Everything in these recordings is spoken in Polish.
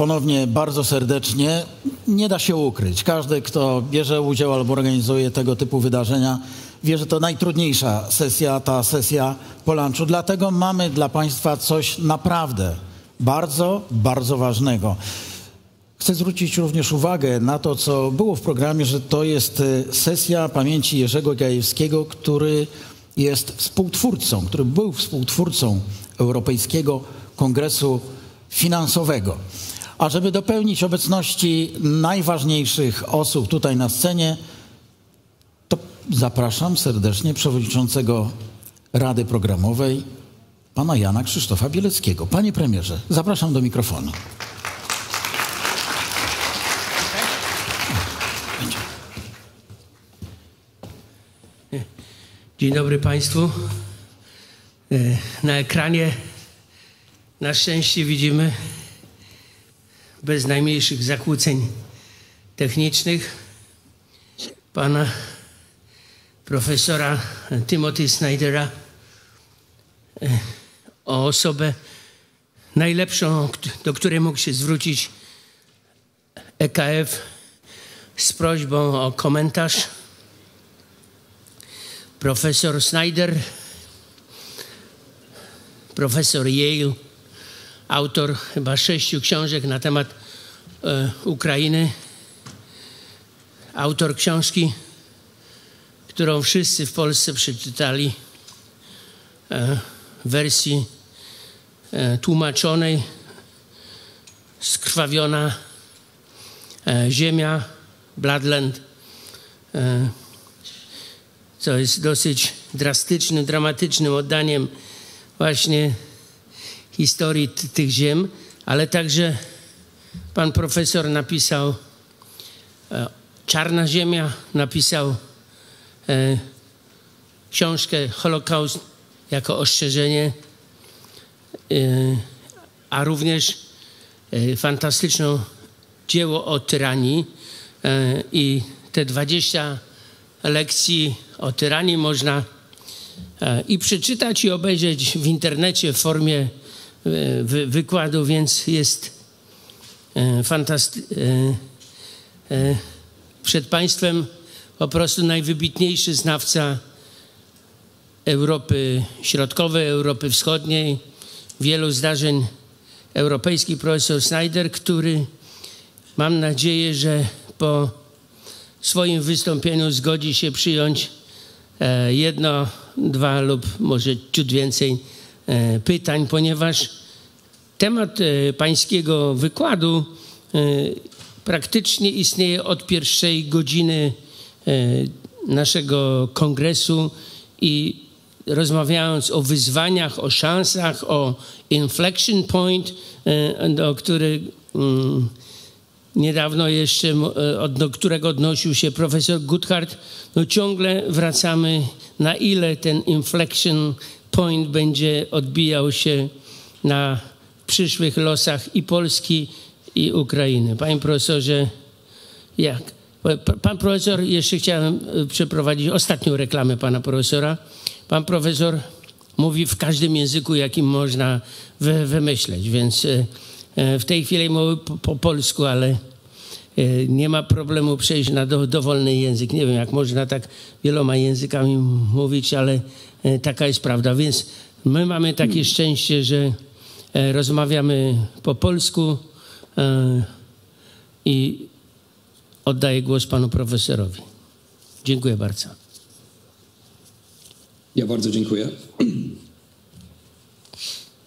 Ponownie bardzo serdecznie. Nie da się ukryć. Każdy, kto bierze udział albo organizuje tego typu wydarzenia, wie, że to najtrudniejsza sesja, ta sesja po lunchu. Dlatego mamy dla Państwa coś naprawdę bardzo, bardzo ważnego. Chcę zwrócić również uwagę na to, co było w programie, że to jest e, sesja pamięci Jerzego Gajewskiego, który jest współtwórcą, który był współtwórcą Europejskiego Kongresu Finansowego. A żeby dopełnić obecności najważniejszych osób tutaj na scenie, to zapraszam serdecznie przewodniczącego Rady Programowej, pana Jana Krzysztofa Bieleckiego. Panie premierze, zapraszam do mikrofonu. Dzień dobry Państwu. E, Na ekranie na szczęście widzimy bez najmniejszych zakłóceń technicznych pana profesora Timothy Snydera e, o osobę najlepszą, do której mógł się zwrócić EKF z prośbą o komentarz. Profesor Snyder, profesor Yale, autor chyba sześciu książek na temat e, Ukrainy, autor książki, którą wszyscy w Polsce przeczytali e, w wersji e, tłumaczonej, skrwawiona e, ziemia, Bloodland, e, co jest dosyć drastycznym, dramatycznym oddaniem właśnie historii tych ziem, ale także pan profesor napisał e, Czarna Ziemia, napisał e, książkę Holokaust jako ostrzeżenie, e, a również e, fantastyczną dzieło o tyranii e, i te 20 lekcji o tyranii można e, i przeczytać i obejrzeć w internecie w formie wykładu, więc jest e, fantasty- e, e, przed Państwem po prostu najwybitniejszy znawca Europy Środkowej, Europy Wschodniej, wielu zdarzeń europejskich, profesor Snyder, który mam nadzieję, że po swoim wystąpieniu zgodzi się przyjąć jedno, dwa lub może ciut więcej pytań, ponieważ temat e, pańskiego wykładu e, praktycznie istnieje od pierwszej godziny e, naszego kongresu i rozmawiając o wyzwaniach, o szansach, o inflection point, e, do których mm, niedawno jeszcze, e, do którego odnosił się profesor Goodhart, no ciągle wracamy na ile ten inflection point będzie odbijał się na przyszłych losach i Polski, i Ukrainy. Panie profesorze, jak? Pa- Pan profesor, jeszcze chciałem e, przeprowadzić ostatnią reklamę pana profesora. Pan profesor mówi w każdym języku, jakim można wy, wymyśleć, więc e, e, w tej chwili mówi po, po polsku, ale nie ma problemu przejść na do, dowolny język. Nie wiem, jak można tak wieloma językami mówić, ale taka jest prawda. Więc my mamy takie szczęście, że e, rozmawiamy po polsku e, i oddaję głos panu profesorowi. Dziękuję bardzo. Ja bardzo dziękuję.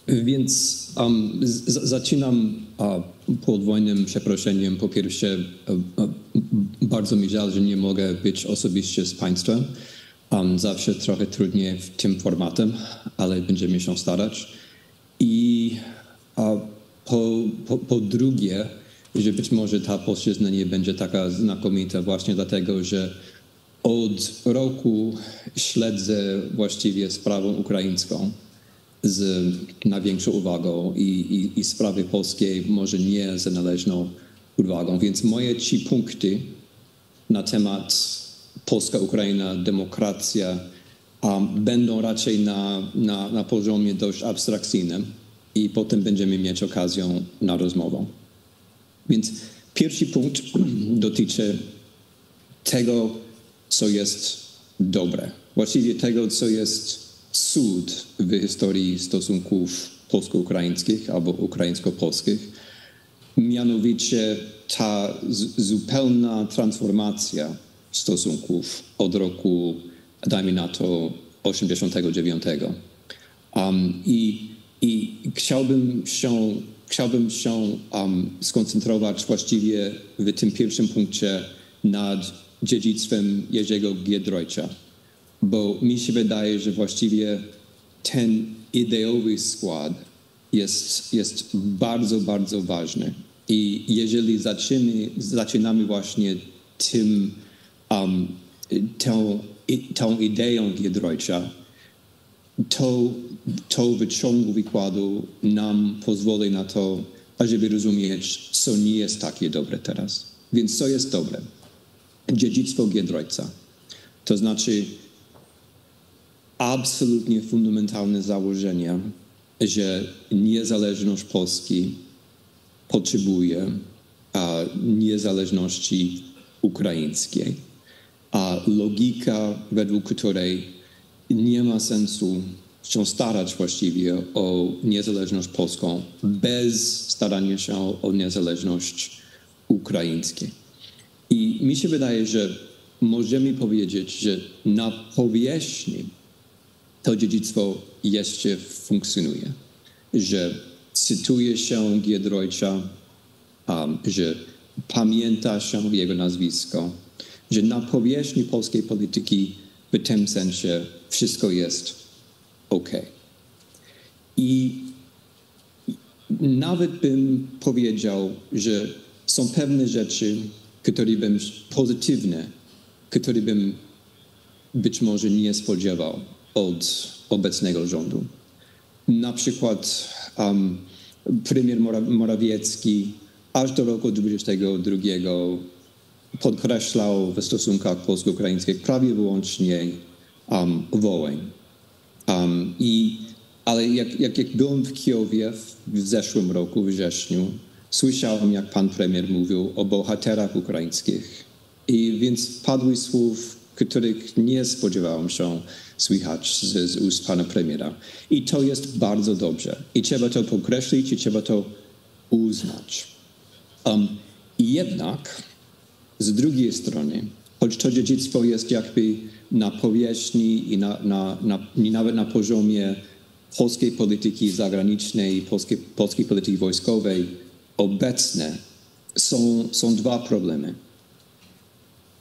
Więc um, zaczynam uh, podwójnym przeproszeniem. Po pierwsze, uh, uh, bardzo mi żal, że nie mogę być osobiście z Państwem. Um, zawsze trochę trudniej w tym formatem, ale będziemy się starać. I po, po, po drugie, że być może ta płaszczyzna nie będzie taka znakomita właśnie dlatego, że od roku śledzę właściwie sprawę ukraińską z największą uwagą i, i, i sprawy polskiej może nie z należną uwagą. Więc moje trzy punkty na temat Polska, Ukraina, demokracja um, będą raczej na, na, na poziomie dość abstrakcyjnym i potem będziemy mieć okazję na rozmowę. Więc pierwszy punkt dotyczy tego, co jest dobre. Właściwie tego, co jest cud w historii stosunków polsko-ukraińskich albo ukraińsko-polskich. Mianowicie ta zupełna transformacja stosunków od roku, dajmy na to, 89. Um, i, I chciałbym się, chciałbym się um, skoncentrować właściwie w tym pierwszym punkcie nad dziedzictwem Jerzego Giedroycia, bo mi się wydaje, że właściwie ten ideowy skład jest, jest bardzo, bardzo ważny. I jeżeli zaczynamy, zaczynamy właśnie tym, um, tą, tą ideą Giedroycia, to, to w wykładu nam pozwoli na to, ażeby rozumieć, co nie jest takie dobre teraz. Więc co jest dobre? Dziedzictwo Giedroyca. To znaczy absolutnie fundamentalne założenie, że niezależność Polski potrzebuje niezależności ukraińskiej. A logika, według której nie ma sensu się starać właściwie o niezależność polską bez starania się o niezależność ukraińską. I mi się wydaje, że możemy powiedzieć, że na powierzchni to dziedzictwo jeszcze funkcjonuje, że cytuje się Giedroycia, um, że pamięta się jego nazwisko, że na powierzchni polskiej polityki w tym sensie wszystko jest ok. I nawet bym powiedział, że są pewne rzeczy, które bym pozytywne, które bym być może nie spodziewał od obecnego rządu. Na przykład um, premier Morawiecki aż do roku 2022 podkreślał w stosunkach polsko-ukraińskich prawie wyłącznie um, wołeń. Um, i, ale jak, jak, jak byłem w Kijowie w, w zeszłym roku, w wrześniu, słyszałem, jak pan premier mówił o bohaterach ukraińskich. I więc padły słów, których nie spodziewałem się słychać z, z ust pana premiera. I to jest bardzo dobrze. I trzeba to podkreślić i trzeba to uznać. Um, jednak z drugiej strony, choć to dziedzictwo jest jakby na powierzchni i na, na, na, nawet na poziomie polskiej polityki zagranicznej, polskiej, polskiej polityki wojskowej obecne, są, są dwa problemy.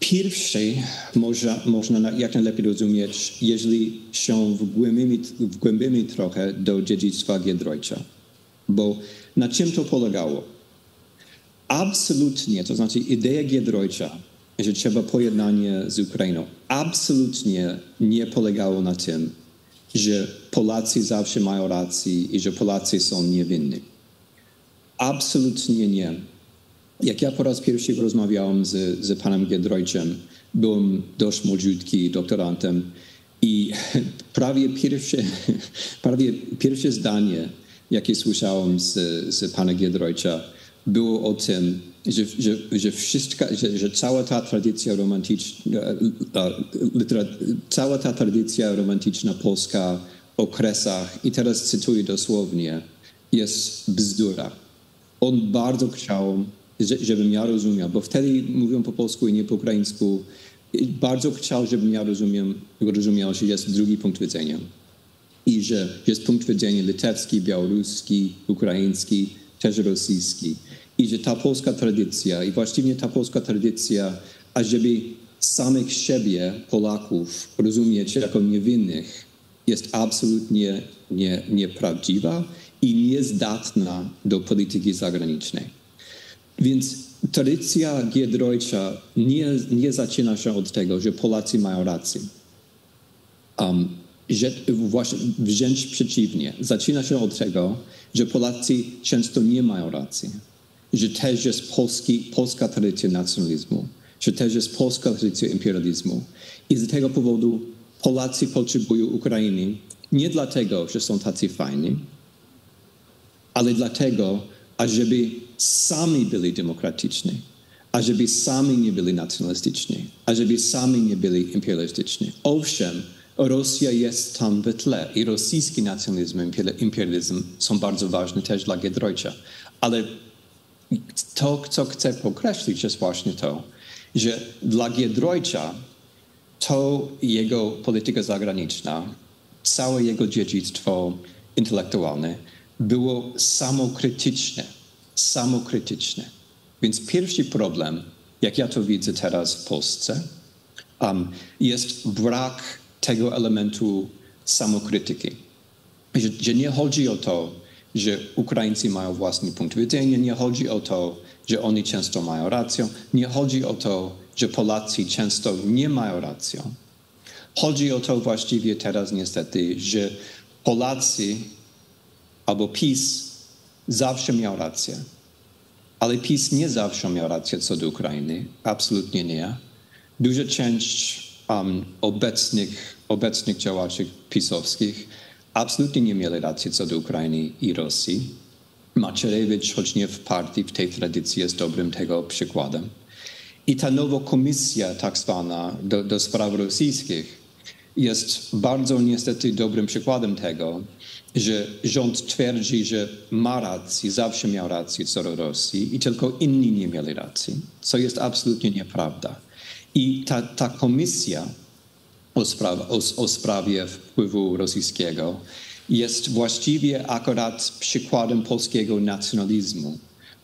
Pierwszy można, jak najlepiej rozumieć, jeżeli się wgłębimy, wgłębimy trochę do dziedzictwa Giedroycia. Bo na czym to polegało? Absolutnie, to znaczy idea Giedroycia, że trzeba pojednanie z Ukrainą, absolutnie nie polegało na tym, że Polacy zawsze mają rację i że Polacy są niewinni. Absolutnie nie jak ja po raz pierwszy rozmawiałem z, z panem Giedroyciem, byłem dość młodziutki doktorantem i prawie pierwsze, prawie pierwsze zdanie, jakie słyszałem z, z pana Giedroycia, było o tym, że, że, że, wszystka, że, że cała ta tradycja romantyczna, cała ta tradycja romantyczna polska o kresach, i teraz cytuję dosłownie, jest bzdura. On bardzo chciał żebym ja rozumiał, bo wtedy mówią po polsku i nie po ukraińsku. Bardzo chciał, żebym ja rozumiem, rozumiał, że jest drugi punkt widzenia. I że jest punkt widzenia litewski, białoruski, ukraiński, też rosyjski. I że ta polska tradycja, i właściwie ta polska tradycja, ażeby samych siebie, Polaków, rozumieć jako niewinnych, jest absolutnie nie, nieprawdziwa i niezdatna do polityki zagranicznej. Więc tradycja Giedroycia nie, nie zaczyna się od tego, że Polacy mają rację. Um, że, właśnie, wręcz przeciwnie. Zaczyna się od tego, że Polacy często nie mają racji. Że też jest polski, polska tradycja nacjonalizmu. Że też jest polska tradycja imperializmu. I z tego powodu Polacy potrzebują Ukrainy nie dlatego, że są tacy fajni, ale dlatego, ażeby sami byli demokratyczni, ażeby sami nie byli nacjonalistyczni, ażeby sami nie byli imperialistyczni. Owszem, Rosja jest tam w tle i rosyjski nacjonalizm, imperializm są bardzo ważne też dla Giedroycia. Ale to, co chcę podkreślić, jest właśnie to, że dla Giedroycia to jego polityka zagraniczna, całe jego dziedzictwo intelektualne było samokrytyczne. Samokrytyczne. Więc pierwszy problem, jak ja to widzę teraz w Polsce, um, jest brak tego elementu samokrytyki. Że, że nie chodzi o to, że Ukraińcy mają własny punkt widzenia, nie chodzi o to, że oni często mają rację, nie chodzi o to, że Polacy często nie mają racji. Chodzi o to właściwie teraz niestety, że Polacy albo PiS zawsze miał rację. Ale PiS nie zawsze miał rację co do Ukrainy. Absolutnie nie. Duża część um, obecnych, obecnych działaczy pisowskich absolutnie nie mieli racji co do Ukrainy i Rosji. Macierewicz, choć nie w partii, w tej tradycji jest dobrym tego przykładem. I ta nowa komisja tak zwana do, do spraw rosyjskich jest bardzo niestety dobrym przykładem tego, że rząd twierdzi, że ma rację, zawsze miał rację co do Rosji i tylko inni nie mieli racji, co jest absolutnie nieprawda. I ta, ta komisja o, spraw, o, o sprawie wpływu rosyjskiego jest właściwie akurat przykładem polskiego nacjonalizmu,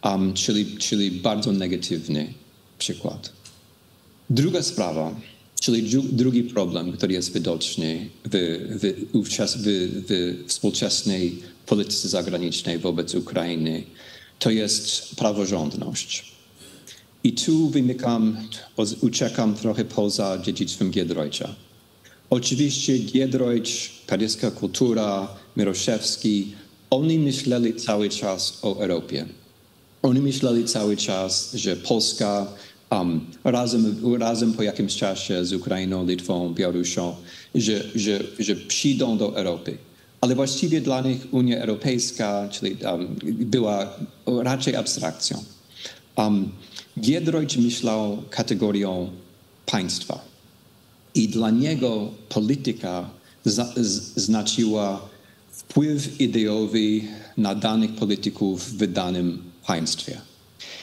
um, czyli, czyli bardzo negatywny przykład. Druga sprawa, czyli drugi problem, który jest widoczny w, w, w, w współczesnej polityce zagranicznej wobec Ukrainy, to jest praworządność. I tu wymykam, uciekam trochę poza dziedzictwem Giedroycia. Oczywiście Giedroyć, paryska kultura, Miroszewski, oni myśleli cały czas o Europie. Oni myśleli cały czas, że Polska um, razem, razem po jakimś czasie z Ukrainą, Litwą, Białorusią, że, że, że przyjdą do Europy. Ale właściwie dla nich Unia Europejska czyli, um, była raczej abstrakcją. Um, Giedroyć myślał kategorią państwa. I dla niego polityka znaczyła wpływ ideowy na danych polityków w danym państwie.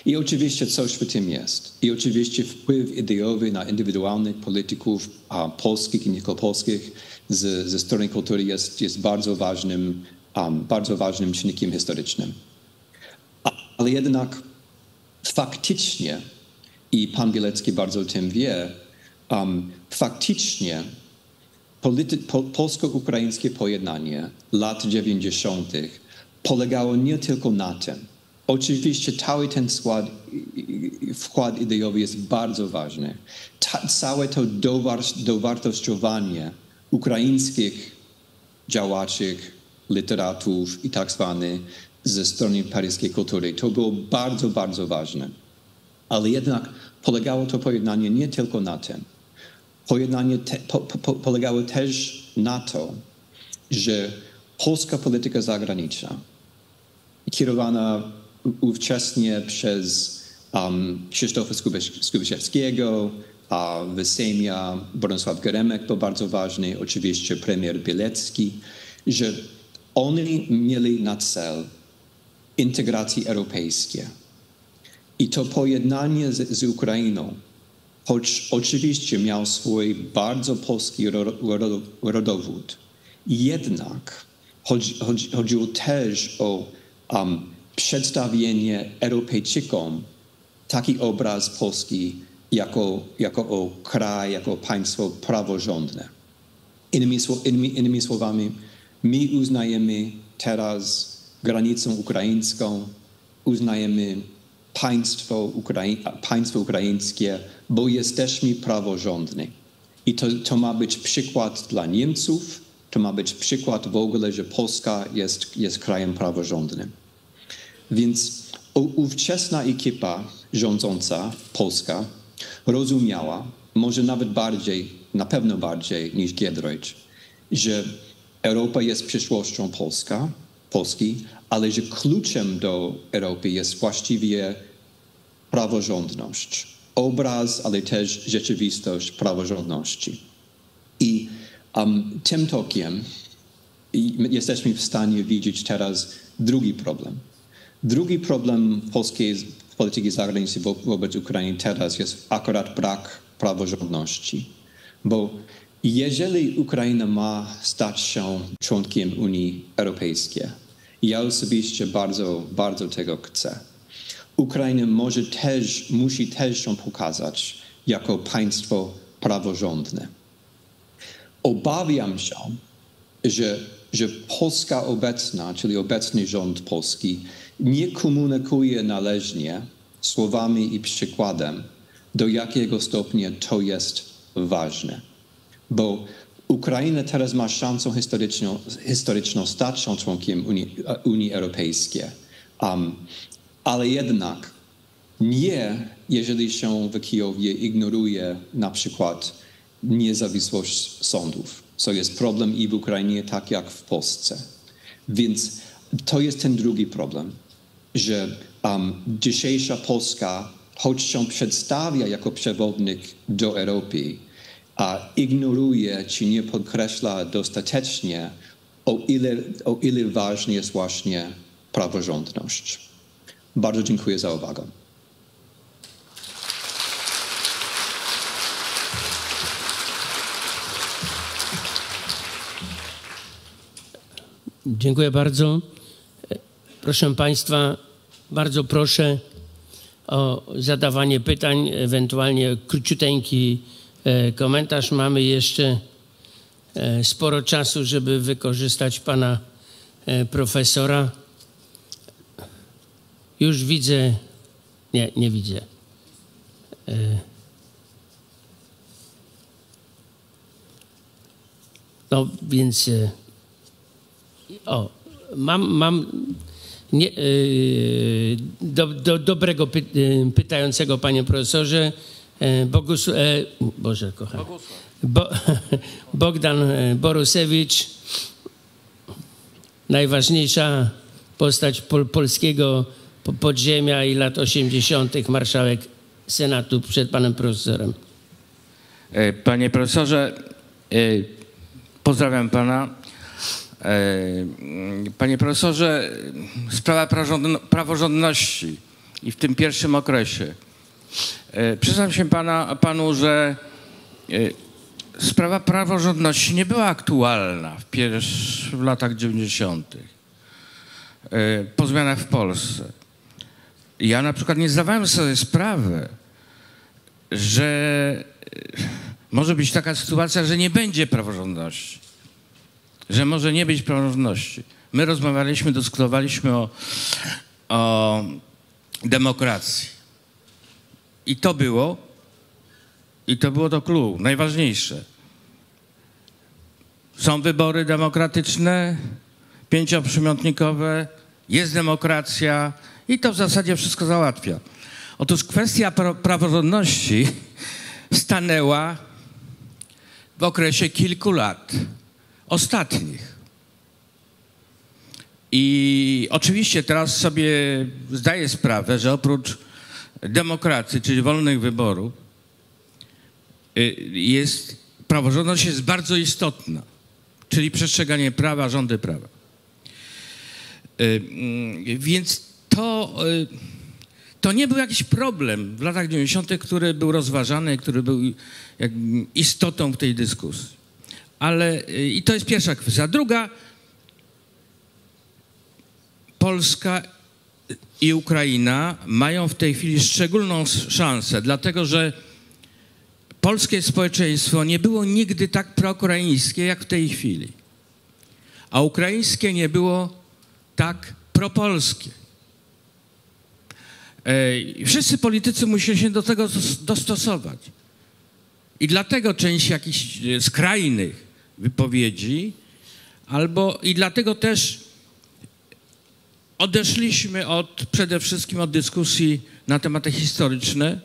I oczywiście coś w tym jest. I oczywiście wpływ ideowy na indywidualnych polityków a, polskich i nie tylko polskich z, ze strony kultury jest, jest bardzo, ważnym, um, bardzo ważnym czynnikiem historycznym. Ale jednak faktycznie, i pan Bielecki bardzo o tym wie, um, faktycznie polity, po, polsko-ukraińskie pojednanie lat 90. polegało nie tylko na tym, Oczywiście cały ten skład, wkład ideowy jest bardzo ważny. Ta, całe to dowar, dowartościowanie ukraińskich działaczy, literatów i tak zwanych ze strony paryskiej kultury, to było bardzo, bardzo ważne. Ale jednak polegało to pojednanie nie tylko na tym. Pojednanie te, po, po, polegało też na to, że polska polityka zagraniczna kierowana ówczesnie przez um, Krzysztofa Skubiszewskiego, a w Sejmie Bronisław Geremek był bardzo ważny, oczywiście premier Bielecki, że oni mieli na cel integrację europejską. I to pojednanie z, z Ukrainą, choć oczywiście miał swój bardzo polski rodowód, jednak chodzi, chodzi, chodziło też o um, przedstawienie Europejczykom taki obraz Polski jako, jako o kraj, jako państwo praworządne. Innymi, innymi, innymi słowami, my uznajemy teraz granicę ukraińską, uznajemy państwo, Ukrai państwo ukraińskie, bo jesteśmy praworządni. I to, to ma być przykład dla Niemców, to ma być przykład w ogóle, że Polska jest, jest krajem praworządnym. Więc ówczesna ekipa rządząca, Polska, rozumiała, może nawet bardziej, na pewno bardziej niż Giedroyć, że Europa jest przyszłością Polska, Polski, ale że kluczem do Europy jest właściwie praworządność. Obraz, ale też rzeczywistość praworządności. I um, tym tokiem jesteśmy w stanie widzieć teraz drugi problem. Drugi problem polskiej polityki zagranicznej wo wobec Ukrainy teraz jest akurat brak praworządności. Bo jeżeli Ukraina ma stać się członkiem Unii Europejskiej, ja osobiście bardzo, bardzo tego chcę. Ukraina może też, musi też się pokazać jako państwo praworządne. Obawiam się, że, że Polska obecna, czyli obecny rząd polski, nie komunikuje należnie słowami i przykładem, do jakiego stopnia to jest ważne. Bo Ukraina teraz ma szansę historyczną, historyczną stać się członkiem Unii, Unii Europejskiej. Um, ale jednak nie, jeżeli się w Kijowie ignoruje na przykład niezawisłość sądów, co jest problem i w Ukrainie, tak jak w Polsce. Więc to jest ten drugi problem, że um, dzisiejsza Polska, choć się przedstawia jako przewodnik do Europy, a ignoruje czy nie podkreśla dostatecznie, o ile, o ile ważna jest właśnie praworządność. Bardzo dziękuję za uwagę. Dziękuję bardzo. Proszę Państwa, bardzo proszę o zadawanie pytań, ewentualnie króciuteńki komentarz. Mamy jeszcze e, sporo czasu, żeby wykorzystać pana e, profesora. Już widzę, nie, nie widzę. No więc, o, mam, mam nie, do, do, dobrego py, pytającego, panie profesorze. Yy, Bogus, Boże, kochany. Bo, Bogdan Borusewicz, najważniejsza postać pol, polskiego podziemia i lat 80., marszałek Senatu przed panem profesorem. Panie profesorze, pozdrawiam pana. E, panie profesorze, sprawa praworządności i w tym pierwszym okresie. E, przyznam się pana, panu, że e, sprawa praworządności nie była aktualna w, w latach 90. po zmianach w Polsce. Ja na przykład nie zdawałem sobie sprawy, że może być taka sytuacja, że nie będzie praworządności że może nie być praworządności. My rozmawialiśmy, dyskutowaliśmy o, o demokracji. I to było, i to było to clue, najważniejsze. Są wybory demokratyczne, pięcioprzymiotnikowe, jest demokracja i to w zasadzie wszystko załatwia. Otóż kwestia praworządności stanęła w okresie kilku lat ostatnich. I oczywiście teraz sobie zdaję sprawę, że oprócz demokracji, czyli wolnych wyborów, y, jest praworządność jest bardzo istotna, czyli przestrzeganie prawa, rządy prawa. Y, mm, więc to, y, to nie był jakiś problem w latach 90., który był rozważany, który był istotą w tej dyskusji. Ale i to jest pierwsza kwestia. Druga, Polska i Ukraina mają w tej chwili szczególną szansę, dlatego że polskie społeczeństwo nie było nigdy tak proukraińskie jak w tej chwili, a ukraińskie nie było tak propolskie. Wszyscy politycy musieli się do tego dostosować. I dlatego część jakichś e, skrajnych wypowiedzi, albo i dlatego też odeszliśmy od, przede wszystkim od dyskusji na tematy historyczne,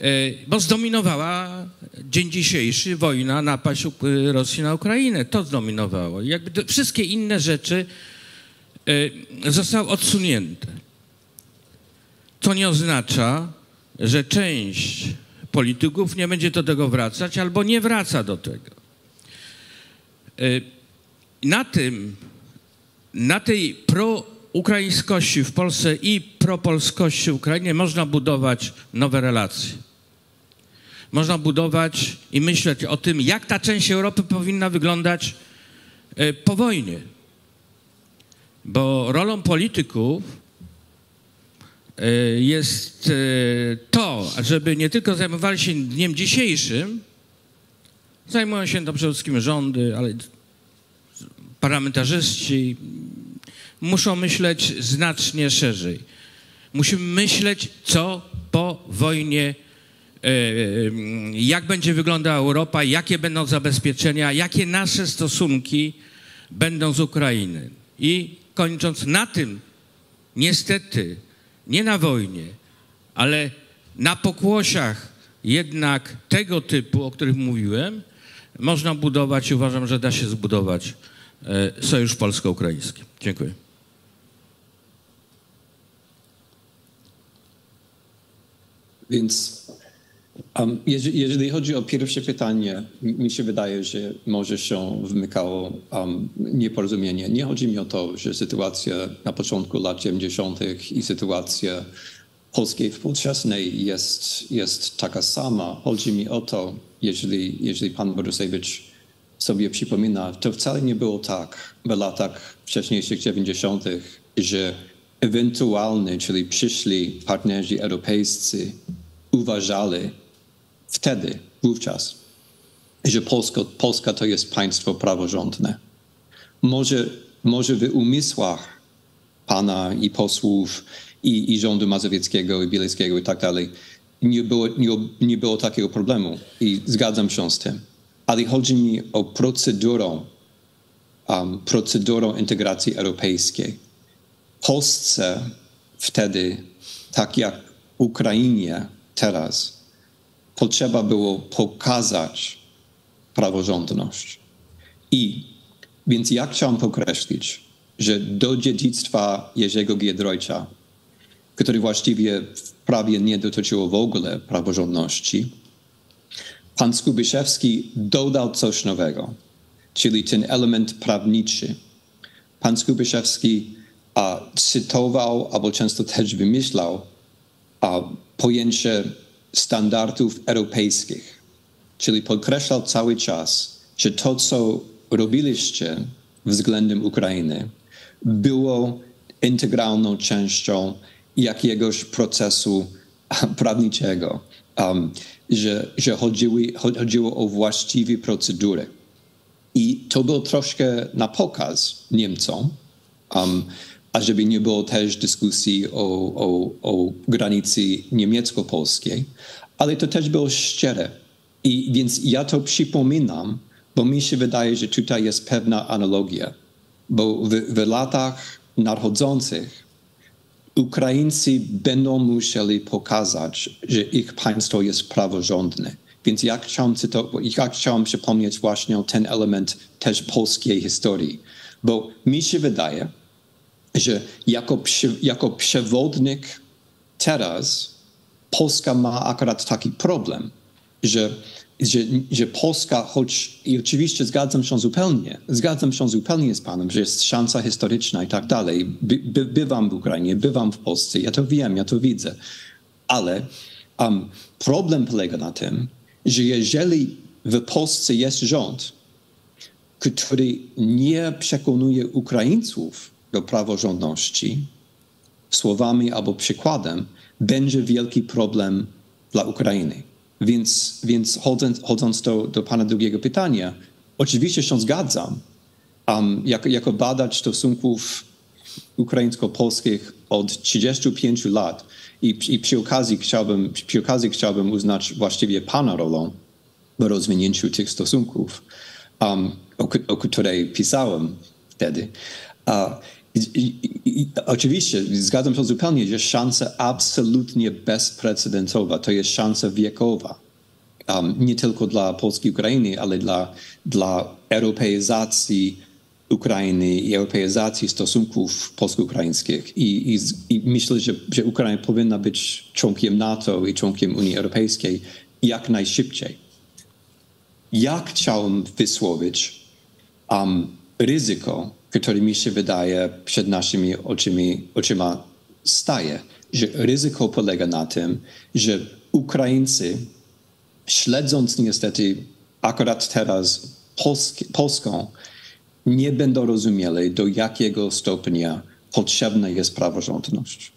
e, bo zdominowała dzień dzisiejszy wojna, napaść Rosji na Ukrainę. To zdominowało. Jakby wszystkie inne rzeczy zostały odsunięte. To nie oznacza, że część polityków nie będzie do tego wracać albo nie wraca do tego. E, na tym, na tej proukraińskości w Polsce i propolskości Ukrainie można budować nowe relacje. Można budować i myśleć o tym, jak ta część Europy powinna wyglądać e, po wojnie. Bo rolą polityków E, jest e, to, żeby nie tylko zajmowali się dniem dzisiejszym, zajmują się to przede wszystkim rządy, ale parlamentarzyści muszą myśleć znacznie szerzej. Musimy myśleć, co po wojnie, e, jak będzie wyglądała Europa, jakie będą zabezpieczenia, jakie nasze stosunki będą z Ukrainy. I kończąc na tym, niestety, nie na wojnie, ale na pokłosiach jednak tego typu, o których mówiłem, można budować i uważam, że da się zbudować e, sojusz polsko-ukraiński. Dziękuję. Więc um, jeżeli, jeżeli, chodzi o pierwsze pytanie, mi się wydaje, że może się wymykało um, nieporozumienie. Nie chodzi mi o to, że sytuacja na początku lat 90. i sytuacja polskiej współczesnej jest, jest taka sama. Chodzi mi o to, jeżeli, jeżeli pan Borusewicz sobie przypomina, to wcale nie było tak w latach wcześniejszych 90., że ewentualnie, czyli przyszli partnerzy europejscy uważali wtedy, wówczas, że Polska, Polska to jest państwo praworządne. Może, może w umysłach pana i posłów i, i rządu mazowieckiego i bieleckiego i tak dalej nie było, nie, nie było takiego problemu i zgadzam się z tym. Ale chodzi mi o procedurę, um, procedurę integracji europejskiej. Polsce wtedy, tak jak Ukrainie, teraz potrzeba było pokazać praworządność. I więc ja chciałem podkreślić, że do dziedzictwa Jerzego Giedroycia, który właściwie prawie nie dotyczyło w ogóle praworządności, pan Skubiszewski dodał coś nowego, czyli ten element prawniczy. Pan Skubiszewski a, cytował albo często też wymyślał a, pojęcie standardów europejskich, czyli podkreślał cały czas, że to, co robiliście względem Ukrainy, było integralną częścią jakiegoś procesu prawniczego, um, że, że chodziło, chodziło o właściwe procedury. I to było troszkę na pokaz Niemcom, um, a żeby nie było też dyskusji o, o, o granicy niemiecko-polskiej, ale to też było szczere. I więc ja to przypominam, bo mi się wydaje, że tutaj jest pewna analogia, bo w, w latach nadchodzących Ukraińcy będą musieli pokazać, że ich państwo jest praworządne. Więc ja chciałem, cytować, ja chciałem przypomnieć właśnie ten element też polskiej historii, bo mi się wydaje, że jako, jako przewodnik teraz Polska ma akurat taki problem, że, że, że Polska, choć i oczywiście zgadzam się zupełnie, zgadzam się zupełnie z Panem, że jest szansa historyczna i tak dalej. By, by, bywam w Ukrainie, bywam w Polsce, ja to wiem, ja to widzę, ale um, problem polega na tym, że jeżeli w Polsce jest rząd, który nie przekonuje Ukraińców do praworządności, słowami albo przykładem, będzie wielki problem dla Ukrainy. Więc, więc chodząc, chodząc do, do Pana drugiego pytania, oczywiście się zgadzam. Um, jako, jako badacz stosunków ukraińsko-polskich od 35 lat i, i przy, okazji chciałbym, przy okazji chciałbym uznać właściwie Pana rolą w rozwinięciu tych stosunków, um, o, o której pisałem wtedy. Uh, i, i, oczywiście zgadzam się zupełnie, że szansa absolutnie bezprecedensowa to jest szansa wiekowa. Um, nie tylko dla Polski i Ukrainy, ale dla, dla europeizacji Ukrainy i europeizacji stosunków polsko-ukraińskich. I, i, I, myślę, że, że Ukraina powinna być członkiem NATO i członkiem Unii Europejskiej jak najszybciej. Jak chciałem wysłowić um, ryzyko, które mi się wydaje przed naszymi oczymi, oczyma staje, że ryzyko polega na tym, że Ukraińcy, śledząc niestety akurat teraz Polski, Polską, nie będą rozumieli, do jakiego stopnia potrzebna jest praworządność.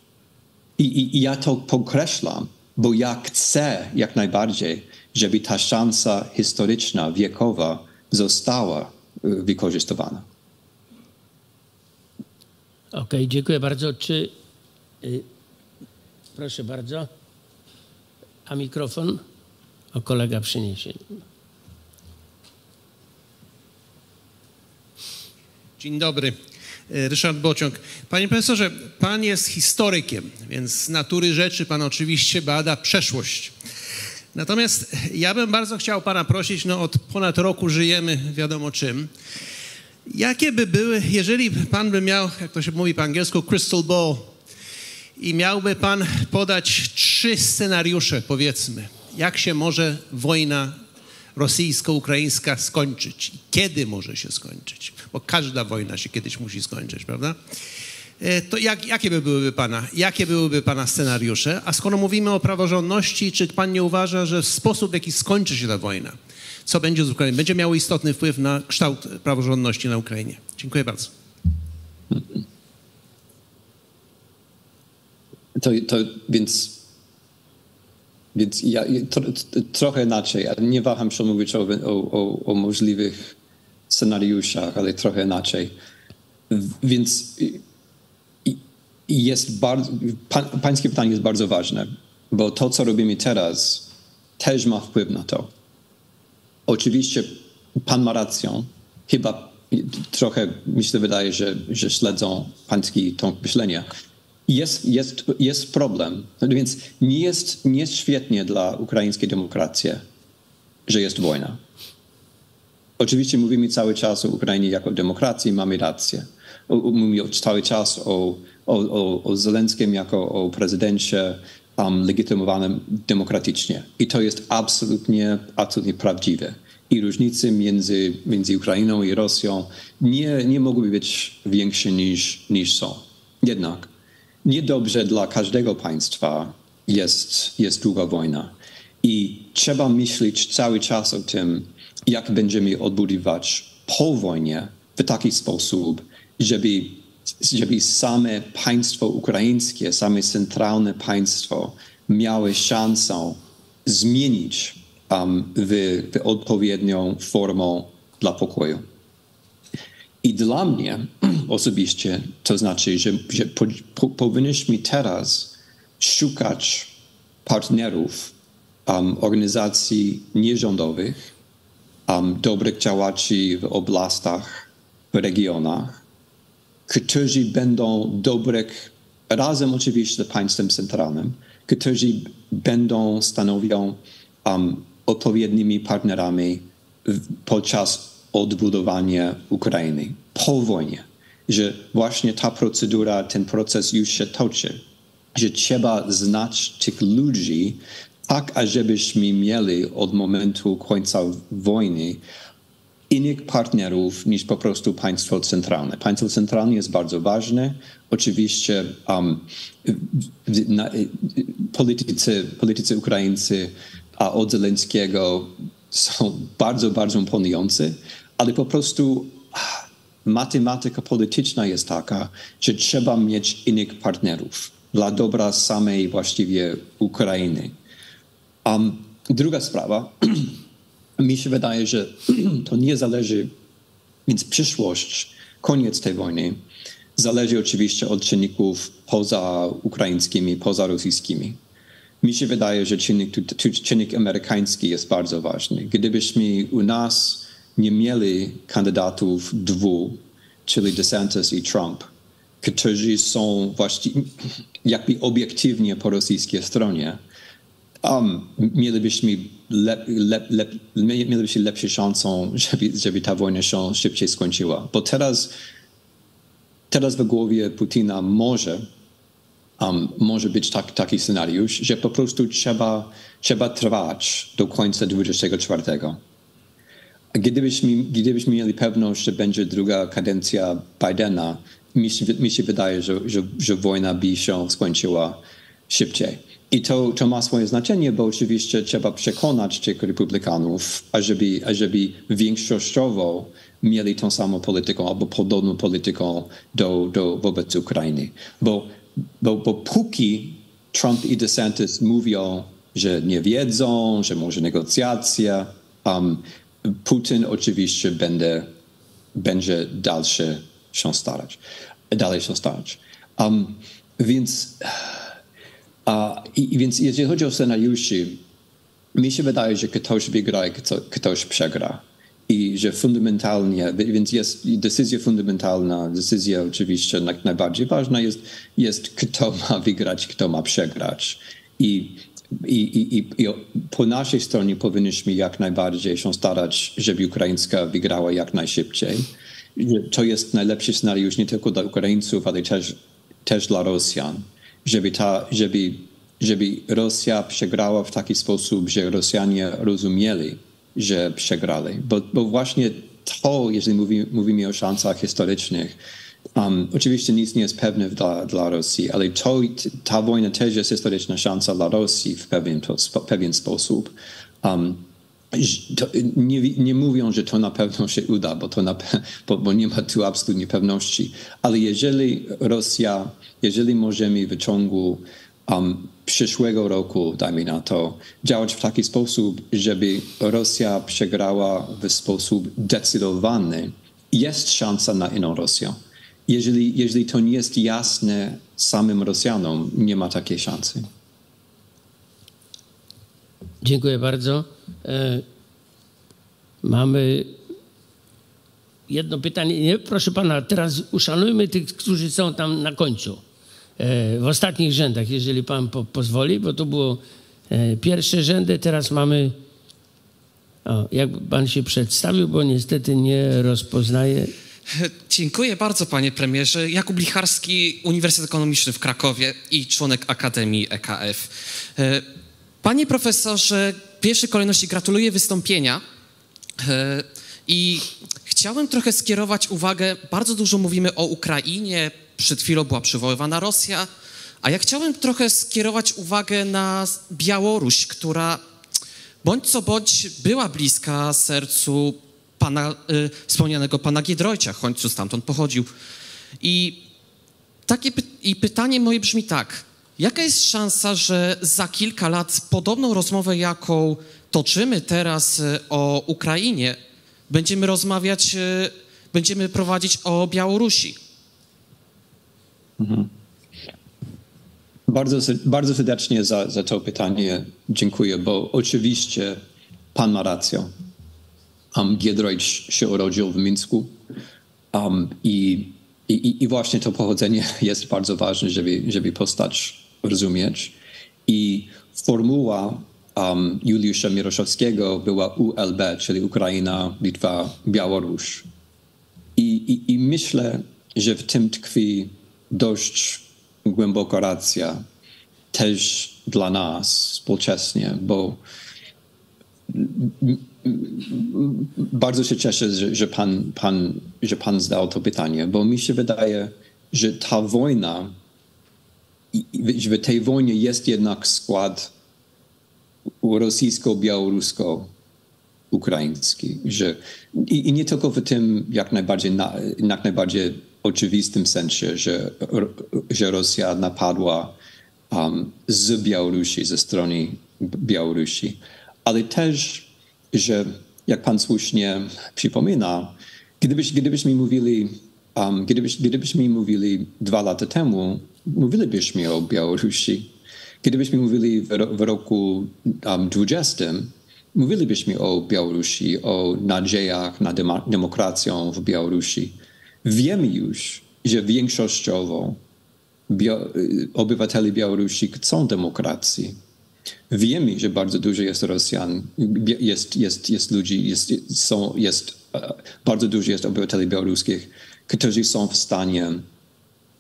I, i, I ja to podkreślam, bo ja chcę jak najbardziej, żeby ta szansa historyczna, wiekowa została y, wykorzystywana. Okej, okay, dziękuję bardzo. Czy y, proszę bardzo, a mikrofon o kolega przyniesie. Dzień dobry. E, Ryszard Bociąg. Panie profesorze, pan jest historykiem, więc z natury rzeczy pan oczywiście bada przeszłość. Natomiast ja bym bardzo chciał pana prosić, no od ponad roku żyjemy wiadomo czym. Jakie by były, jeżeli pan by miał, jak to się mówi po angielsku, crystal ball i miałby pan podać trzy scenariusze, powiedzmy, jak się może wojna rosyjsko-ukraińska skończyć? Kiedy może się skończyć? Bo każda wojna się kiedyś musi skończyć, prawda? E, to jak, jakie by byłyby pana, jakie byłyby pana scenariusze? A skoro mówimy o praworządności, czy pan nie uważa, że sposób, w jaki skończy się ta wojna, co będzie z Ukrainą, będzie miało istotny wpływ na kształt praworządności na Ukrainie? Dziękuję bardzo. To, to więc więc ja trochę inaczej, nie waham się mówić o, o, o, możliwych scenariuszach, ale trochę inaczej. Więc jest bardzo, pańskie pytanie jest bardzo ważne, bo to, co robimy teraz, też ma wpływ na to. Oczywiście pan ma rację, chyba trochę mi się wydaje, że, że śledzą pański ton myślenia jest, jest, jest problem. No więc nie jest, nie jest świetnie dla ukraińskiej demokracji, że jest wojna. Oczywiście mówimy cały czas o Ukrainie jako demokracji, mamy rację. Mówimy cały czas o, o, o, o Zelenskim jako o prezydencie um, legitymowanym demokratycznie. I to jest absolutnie, absolutnie prawdziwe. I różnice między, między Ukrainą i Rosją nie, nie mogłyby być większe niż, niż są. Jednak niedobrze dla każdego państwa jest, jest długa wojna. I trzeba myśleć cały czas o tym, jak będziemy odbudować po wojnie w taki sposób, żeby, żeby same państwo ukraińskie, same centralne państwo miały szansę zmienić um, w, w odpowiednią formę dla pokoju. I dla mnie osobiście to znaczy, że, że po, po, powinniśmy teraz szukać partnerów um, organizacji nierządowych, um, dobrych działaczy w oblastach, w regionach, którzy będą dobrych, razem oczywiście z państwem centralnym, którzy będą stanowią um, odpowiednimi partnerami podczas odbudowanie Ukrainy po wojnie, że właśnie ta procedura, ten proces już się toczy, że trzeba znać tych ludzi tak, ażebyśmy mieli od momentu końca wojny innych partnerów niż po prostu państwo centralne. Państwo centralne jest bardzo ważne. Oczywiście um, na, politycy, politycy Ukraińcy a od Zelenskiego są bardzo, bardzo imponujący, ale po prostu matematyka polityczna jest taka, że trzeba mieć innych partnerów dla dobra samej właściwie Ukrainy. Um, druga sprawa, mi się wydaje, że to nie zależy, więc przyszłość, koniec tej wojny zależy oczywiście od czynników poza ukraińskimi, poza rosyjskimi. Mi się wydaje, że czynnik, czynnik amerykański jest bardzo ważny. Gdybyśmy u nas nie mieli kandydatów dwóch, czyli DeSantis i Trump, którzy są właściwie jakby obiektywnie po rosyjskiej stronie, um, mielibyśmy, lep, lep, lep, mielibyśmy lepsze szanse, żeby, żeby ta wojna się szybciej skończyła. Bo teraz, teraz w głowie Putina może um, może być tak, taki scenariusz, że po prostu trzeba, trzeba trwać do końca 24. Gdybyśmy, gdybyśmy mieli pewność, że będzie druga kadencja Bidena, mi się, mi się wydaje, że, że, że wojna by się skończyła szybciej. I to, to ma swoje znaczenie, bo oczywiście trzeba przekonać tych republikanów, ażeby, ażeby większościowo mieli tą samą polityką albo podobną polityką do, do, wobec Ukrainy. Bo, bo, bo póki Trump i DeSantis mówią, że nie wiedzą, że może negocjacja, um, Putin oczywiście będzie, będzie dalsze się starać, dalej się starać. Um, więc, uh, i, więc jeżeli chodzi o scenariusze, mi się wydaje, że ktoś wygra i ktoś przegra. I że fundamentalnie, więc jest decyzja fundamentalna, decyzja oczywiście najbardziej ważna jest, jest kto ma wygrać, kto ma przegrać. I i, i, I, po naszej stronie powinniśmy jak najbardziej się starać, żeby Ukraińska wygrała jak najszybciej. To jest najlepszy scenariusz nie tylko dla Ukraińców, ale też, też dla Rosjan, żeby, ta, żeby, żeby Rosja przegrała w taki sposób, że Rosjanie rozumieli, że przegrali. Bo, bo właśnie to, jeżeli mówimy, mówimy o szansach historycznych, Um, oczywiście nic nie jest pewne dla, dla Rosji, ale to, ta wojna też jest historyczna szansa dla Rosji w pewien, pewien sposób. Um, nie, nie, mówią, że to na pewno się uda, bo, to na, bo, bo, nie ma tu absolutnie pewności, ale jeżeli Rosja, jeżeli możemy w ciągu um, przyszłego roku, dajmy na to, działać w taki sposób, żeby Rosja przegrała w sposób decydowany, jest szansa na inną Rosję jeżeli, jeżeli to nie jest jasne samym Rosjanom, nie ma takiej szansy. Dziękuję bardzo. E, mamy jedno pytanie. Nie, proszę pana, teraz uszanujmy tych, którzy są tam na końcu, e, w ostatnich rzędach, jeżeli pan po, pozwoli, bo to było e, pierwsze rzędy, teraz mamy. O, jak pan się przedstawił, bo niestety nie rozpoznaję. Dziękuję bardzo, panie premierze. Jakub Licharski, Uniwersytet Ekonomiczny w Krakowie i członek Akademii EKF. Panie profesorze, w pierwszej kolejności gratuluję wystąpienia e, i chciałem trochę skierować uwagę, bardzo dużo mówimy o Ukrainie, przed chwilą była przywoływana Rosja, a ja chciałem trochę skierować uwagę na Białoruś, która bądź co bądź była bliska sercu pana, y, wspomnianego pana Giedroycia, choćcu stamtąd pochodził. I, takie py I pytanie moje brzmi tak. Jaka jest szansa, że za kilka lat podobną rozmowę, jaką toczymy teraz y, o Ukrainie, będziemy rozmawiać, y, będziemy prowadzić o Białorusi? Mhm. Bardzo, bardzo serdecznie za, za to pytanie dziękuję, bo oczywiście pan ma rację. Um, Giedroyć się urodził w Mińsku um, i, i, i właśnie to pochodzenie jest bardzo ważne, żeby, żeby postać rozumieć. I formuła um, Juliusza Mieroszewskiego była ULB, czyli Ukraina, Litwa, Białoruś. I, i, I myślę, że w tym tkwi dość głęboka racja też dla nas współcześnie, bo bardzo się cieszę, że, że, pan, pan, że pan zdał to pytanie, bo mi się wydaje, że ta wojna, w tej wojnie jest jednak skład rosyjsko-białorusko, ukraiński. Że, i, i, nie tylko w tym jak najbardziej, na, jak najbardziej oczywistym sensie, że, że Rosja napadła um, z Białorusi, ze strony Białorusi, ale też, że jak pan słusznie przypomina, gdybyś, gdybyśmy mówili, um, gdybyś, gdybyśmy mówili dwa lata temu, mówilibyśmy o Białorusi. Gdybyśmy mówili w, w roku um, 20, mówilibyśmy o Białorusi, o nadziejach na demokrację w Białorusi. Wiemy już, że większościowo bio, obywatele Białorusi chcą demokracji. Wiemy, że bardzo dużo jest Rosjan, jest, jest, jest ludzi, jest, są, jest, e, bardzo dużo jest obywateli białoruskich, którzy są w stanie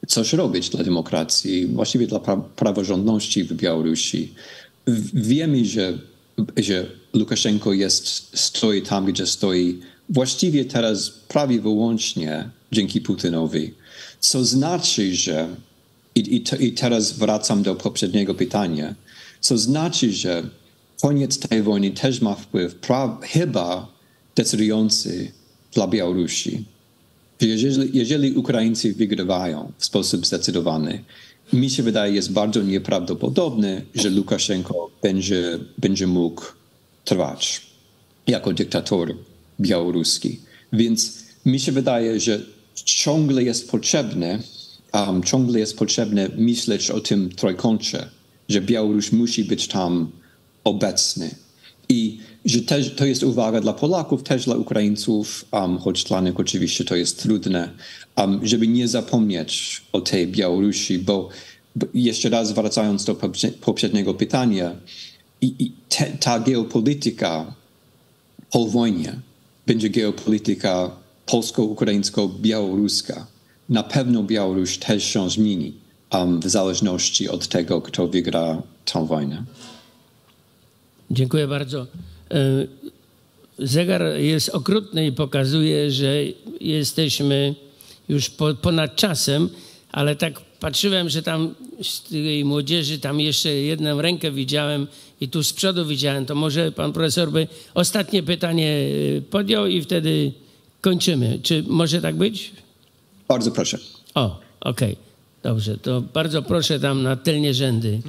coś robić dla demokracji, właściwie dla pra praworządności w Białorusi. Wiemy, że, że Lukaszenko jest, stoi tam, gdzie stoi, właściwie teraz prawie wyłącznie dzięki Putinowi. Co znaczy, że, i, i, i teraz wracam do poprzedniego pytania, co znaczy, że koniec tej wojny też ma wpływ pra, chyba decydujący dla Białorusi. Jeżeli, jeżeli Ukraińcy wygrywają w sposób zdecydowany, mi się wydaje, jest bardzo nieprawdopodobne, że Lukaszenko będzie, będzie mógł trwać jako dyktator białoruski. Więc mi się wydaje, że ciągle jest potrzebne, um, ciągle jest potrzebne myśleć o tym trójkącie, że Białoruś musi być tam obecny. I że też, to jest uwaga dla Polaków, też dla Ukraińców, um, choć dla nich oczywiście to jest trudne, um, żeby nie zapomnieć o tej Białorusi, bo, bo jeszcze raz wracając do poprzedniego pytania, i, i te, ta geopolityka po wojnie będzie geopolityka polsko-ukraińsko-białoruska. Na pewno Białoruś też się zmieni um, w zależności od tego, kto wygra tę wojnę. Dziękuję bardzo. E, zegar jest okrutny i pokazuje, że jesteśmy już po, ponad czasem, ale tak patrzyłem, że tam z tej młodzieży tam jeszcze jedną rękę widziałem i tu z przodu widziałem, to może pan profesor by ostatnie pytanie e, podjął i wtedy kończymy. Czy może tak być? Bardzo proszę. O, okej. Okay. Dobrze, to bardzo proszę tam na tylnie rzędy.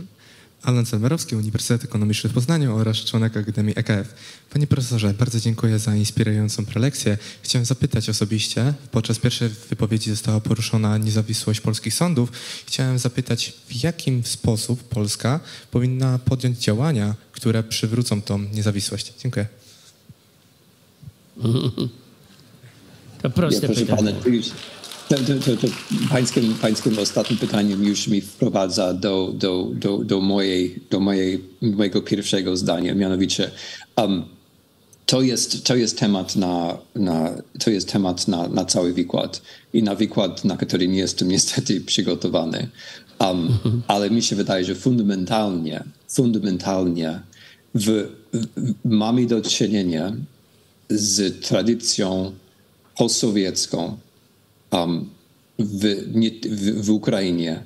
Alan Selmerowski, Uniwersytet Ekonomiczny w Poznaniu oraz członek Akademii EKF. Panie profesorze, bardzo dziękuję za inspirującą prelekcję. Chciałem zapytać osobiście, podczas pierwszej wypowiedzi została poruszona niezawisłość polskich sądów. Chciałem zapytać, w jakim sposób Polska powinna podjąć działania, które przywrócą tą niezawisłość. Dziękuję. To proste ja, pytanie. Pana, to, to, to, pańskim, pańskim ostatnim pytaniem już mi wprowadza do, do, do, do, mojej, do mojej, mojego pierwszego zdania, mianowicie um, to, jest, to jest temat, na, na, to jest temat na, na cały wykład i na wykład, na który nie jestem niestety przygotowany. Um, ale mi się wydaje, że fundamentalnie, fundamentalnie w, w, mamy do czynienia z tradycją postsowiecką, um, w, w, w Ukrainie,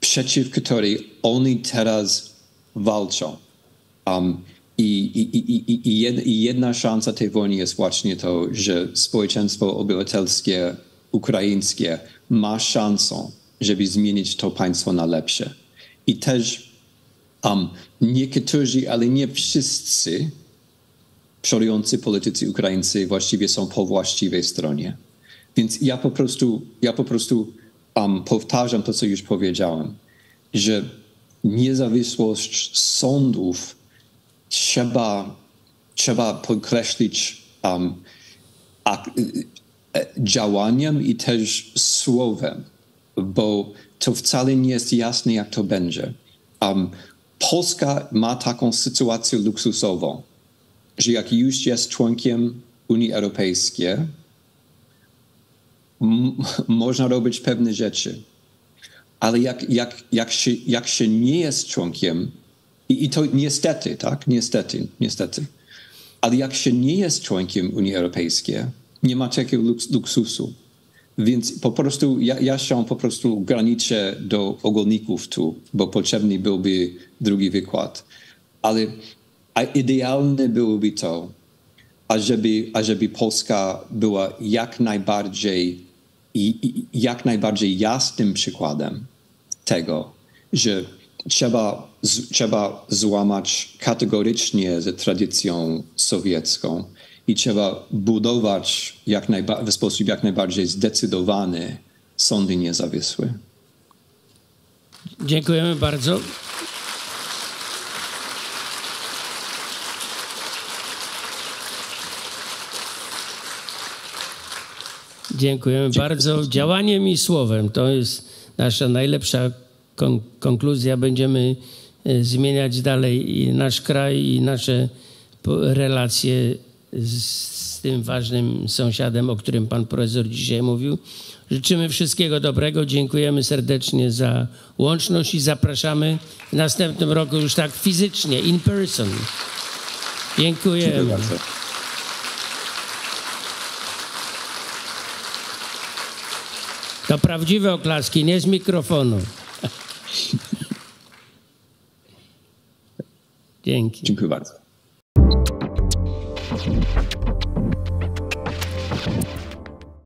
przeciw której oni teraz walczą. Um, i, i, i, I jedna szansa tej wojny jest właśnie to, że społeczeństwo obywatelskie ukraińskie ma szansę, żeby zmienić to państwo na lepsze. I też um, niektórzy, ale nie wszyscy przodujący politycy ukraińscy właściwie są po właściwej stronie. Więc ja po prostu, ja po prostu um, powtarzam to, co już powiedziałem, że niezawisłość sądów trzeba, trzeba podkreślić um, e, działaniem i też słowem, bo to wcale nie jest jasne, jak to będzie. Um, Polska ma taką sytuację luksusową, że jak już jest członkiem Unii Europejskiej, można robić pewne rzeczy. Ale jak, jak, jak, się, jak się nie jest członkiem, i, i to niestety, tak, niestety, niestety, ale jak się nie jest członkiem Unii Europejskiej, nie ma takiego luksusu. Więc po prostu ja, ja się po prostu graniczę do ogólników tu, bo potrzebny byłby drugi wykład. Ale idealne byłoby to, ażeby, ażeby Polska była jak najbardziej, i, i, jak najbardziej jasnym przykładem tego, że trzeba, z, trzeba złamać kategorycznie z tradycją sowiecką i trzeba budować jak najba- w sposób jak najbardziej zdecydowany sądy niezawisłe. Dziękujemy bardzo. Dziękujemy bardzo. Działaniem i słowem to jest nasza najlepsza kon- konkluzja. Będziemy e, zmieniać dalej i nasz kraj i nasze relacje z, z tym ważnym sąsiadem, o którym pan profesor dzisiaj mówił. Życzymy wszystkiego dobrego. Dziękujemy serdecznie za łączność i zapraszamy w następnym roku już tak fizycznie, in person. Dziękujemy. Dziękuję bardzo. To prawdziwe oklaski, nie z mikrofonu. Dzięki. Dziękuję bardzo.